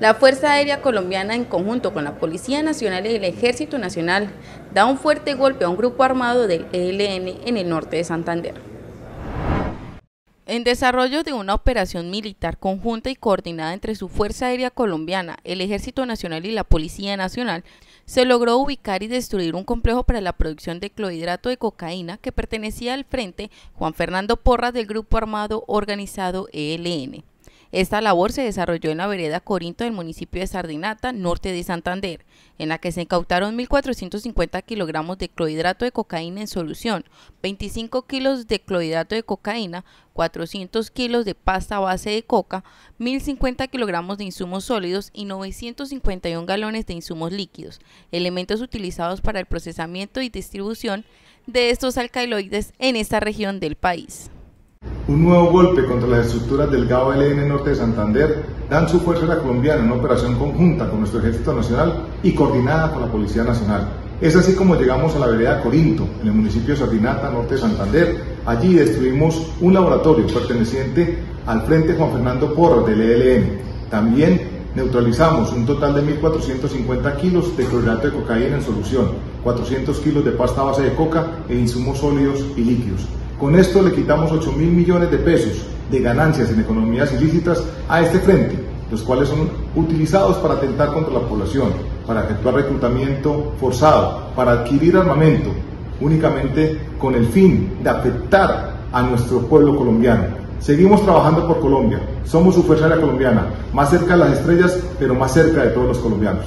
La Fuerza Aérea Colombiana, en conjunto con la Policía Nacional y el Ejército Nacional, da un fuerte golpe a un grupo armado del ELN en el norte de Santander. En desarrollo de una operación militar conjunta y coordinada entre su Fuerza Aérea Colombiana, el Ejército Nacional y la Policía Nacional, se logró ubicar y destruir un complejo para la producción de clorhidrato de cocaína que pertenecía al Frente Juan Fernando Porras del Grupo Armado Organizado ELN. Esta labor se desarrolló en la vereda Corinto del municipio de Sardinata, norte de Santander, en la que se incautaron 1.450 kilogramos de clorhidrato de cocaína en solución, 25 kilos de clorhidrato de cocaína, 400 kilos de pasta base de coca, 1.050 kilogramos de insumos sólidos y 951 galones de insumos líquidos, elementos utilizados para el procesamiento y distribución de estos alcaloides en esta región del país. Un nuevo golpe contra las estructuras del GAO LN Norte de Santander dan su fuerza a la colombiana en una operación conjunta con nuestro Ejército Nacional y coordinada con la Policía Nacional. Es así como llegamos a la vereda Corinto, en el municipio de Sardinata, norte de Santander. Allí destruimos un laboratorio perteneciente al Frente Juan Fernando Porras del ELN. También neutralizamos un total de 1.450 kilos de clorhidrato de cocaína en solución, 400 kilos de pasta base de coca e insumos sólidos y líquidos. Con esto le quitamos 8 mil millones de pesos de ganancias en economías ilícitas a este frente, los cuales son utilizados para atentar contra la población, para efectuar reclutamiento forzado, para adquirir armamento, únicamente con el fin de afectar a nuestro pueblo colombiano. Seguimos trabajando por Colombia, somos su fuerza aérea colombiana, más cerca de las estrellas, pero más cerca de todos los colombianos.